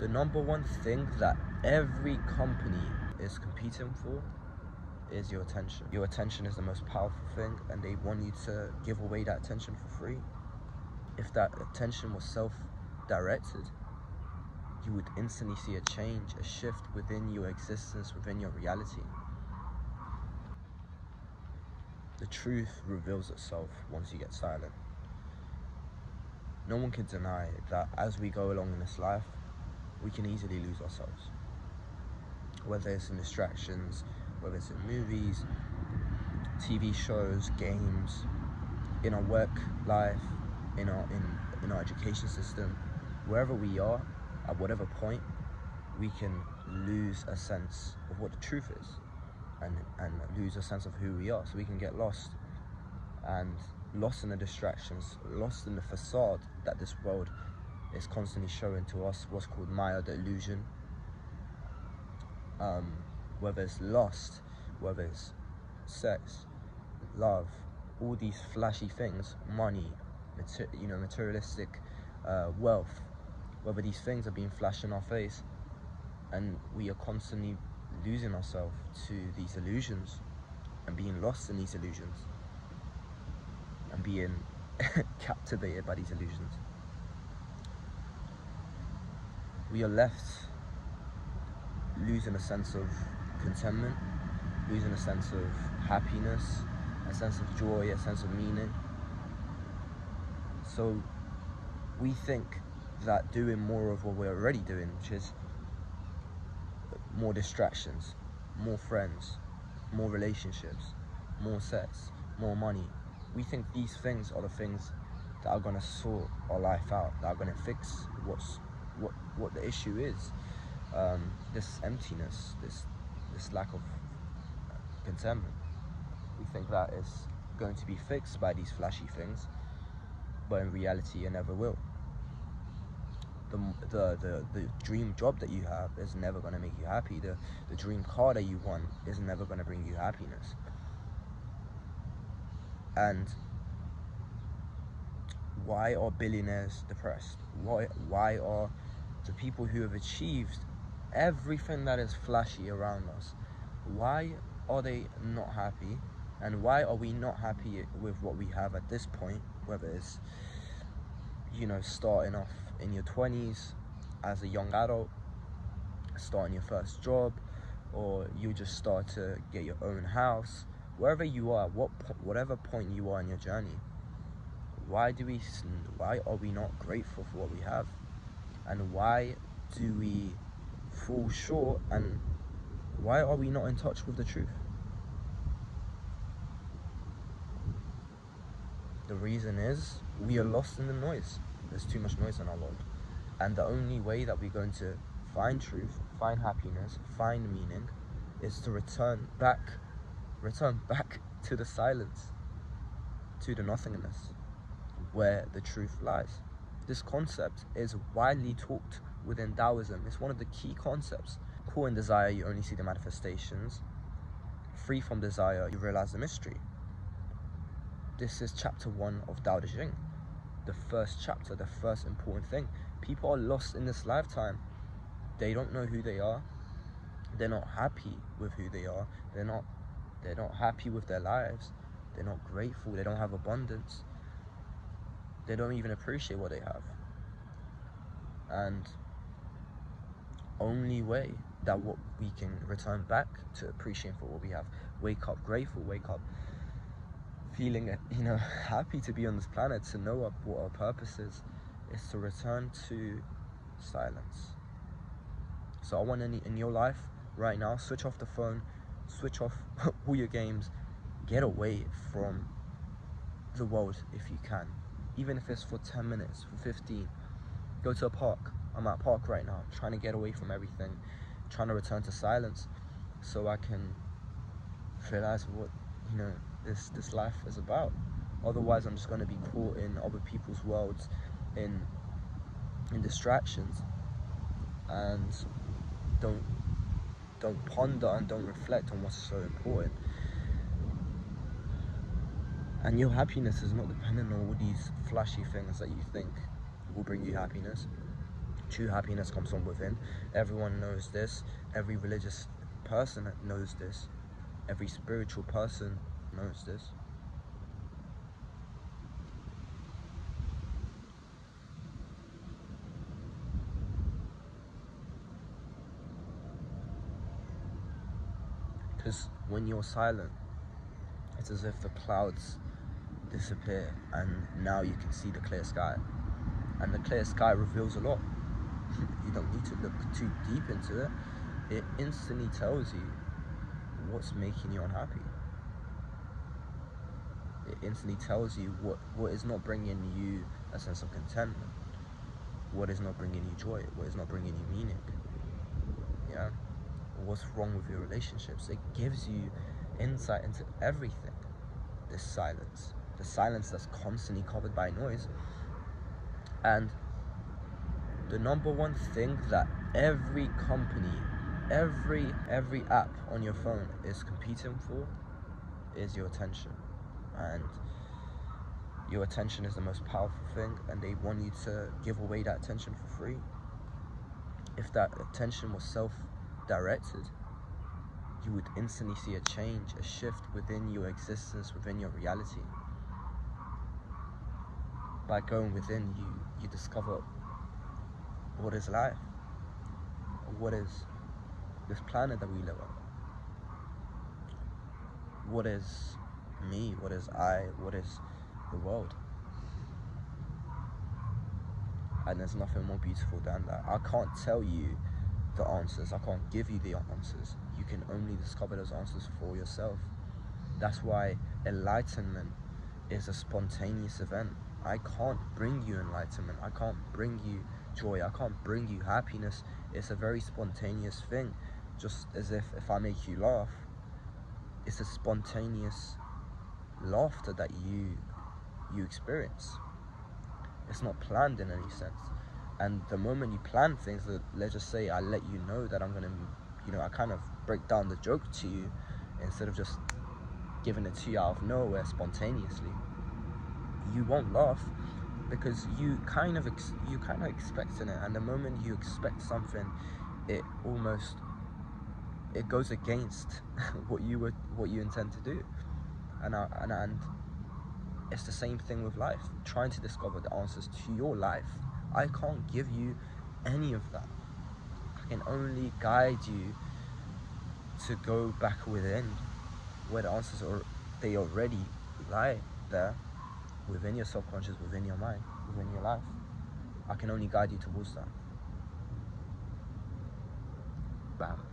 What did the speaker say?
the number one thing that every company is competing for is your attention. Your attention is the most powerful thing, and they want you to give away that attention for free. If that attention was self directed, you would instantly see a change, a shift within your existence, within your reality. The truth reveals itself once you get silent. No one can deny that as we go along in this life, we can easily lose ourselves. Whether it's in distractions, whether it's in movies, TV shows, games, in our work life, in our in, in our education system, wherever we are, at whatever point, we can lose a sense of what the truth is and, and lose a sense of who we are. So we can get lost and lost in the distractions, lost in the facade that this world is constantly showing to us, what's called Maya, the illusion. Um, whether it's lust, whether it's sex, love, all these flashy things, money, you know, materialistic uh, wealth, whether these things are being flashed in our face and we are constantly losing ourselves to these illusions and being lost in these illusions and being captivated by these illusions. We are left losing a sense of contentment, losing a sense of happiness, a sense of joy, a sense of meaning. So we think that doing more of what we're already doing, which is more distractions, more friends, more relationships, more sex, more money. We think these things are the things that are gonna sort our life out, that are gonna fix what's what what the issue is. Um, this emptiness, this this lack of contentment. We think that is going to be fixed by these flashy things, but in reality, it never will the, the, the, the dream job that you have is never going to make you happy. The, the dream car that you want is never going to bring you happiness. And why are billionaires depressed? Why, why are the people who have achieved everything that is flashy around us, why are they not happy? And why are we not happy with what we have at this point, whether it's, you know, starting off in your 20s as a young adult, starting your first job, or you just start to get your own house, wherever you are, what whatever point you are in your journey. Why do we? Why are we not grateful for what we have? And why do we fall short? And why are we not in touch with the truth? The reason is we are lost in the noise. There's too much noise in our world. And the only way that we're going to find truth, find happiness, find meaning is to return back, return back to the silence, to the nothingness, where the truth lies. This concept is widely talked within Taoism. It's one of the key concepts. Core in desire, you only see the manifestations. Free from desire, you realize the mystery. This is chapter one of Tao Te Ching the first chapter, the first important thing. People are lost in this lifetime. They don't know who they are. They're not happy with who they are. They're not they're not happy with their lives. They're not grateful. They don't have abundance. They don't even appreciate what they have. And only way that what we can return back to appreciating for what we have. Wake up grateful, wake up feeling, you know, happy to be on this planet, to know what, our purpose is, is to return to silence. So I want in your life right now, switch off the phone, switch off all your games, get away from the world if you can. Even if it's for 10 minutes, for 15. Go to a park. I'm at park right now, trying to get away from everything, trying to return to silence so I can realize what, you know, this this life is about. Otherwise, I'm just going to be caught in other people's worlds, in in distractions, and don't don't ponder and don't reflect on what's so important. And your happiness is not dependent on all these flashy things that you think will bring you happiness. True happiness comes from within. Everyone knows this. Every religious person knows this. Every spiritual person knows this. Because when you're silent, it's as if the clouds disappear and now you can see the clear sky. And the clear sky reveals a lot. you don't need to look too deep into it. It instantly tells you what's making you unhappy. It instantly tells you what, what is not bringing you a sense of contentment, what is not bringing you joy, what is not bringing you meaning. Yeah? What's wrong with your relationships? It gives you insight into everything. This silence, the silence that's constantly covered by noise. And the number one thing that every company every every app on your phone is competing for is your attention. And your attention is the most powerful thing and they want you to give away that attention for free. If that attention was self-directed you would instantly see a change a shift within your existence within your reality by going within you you discover what is life what is this planet that we live on. What is me? What is I? What is the world? And there's nothing more beautiful than that. I can't tell you the answers. I can't give you the answers. You can only discover those answers for yourself. That's why enlightenment is a spontaneous event. I can't bring you enlightenment. I can't bring you joy. I can't bring you happiness. It's a very spontaneous thing just as if if I make you laugh, it's a spontaneous laughter that you you experience. It's not planned in any sense. And the moment you plan things, let's just say I let you know that I'm gonna, you know, I kind of break down the joke to you instead of just giving it to you out of nowhere spontaneously. You won't laugh because you kind of you kind of expecting it, and the moment you expect something, it almost it goes against what you would what you intend to do. And, uh, and and it's the same thing with life trying to discover the answers to your life. I can't give you any of that. I can only guide you to go back within where the answers are they already lie there within your subconscious within your mind within your life i can only guide you towards that. Bam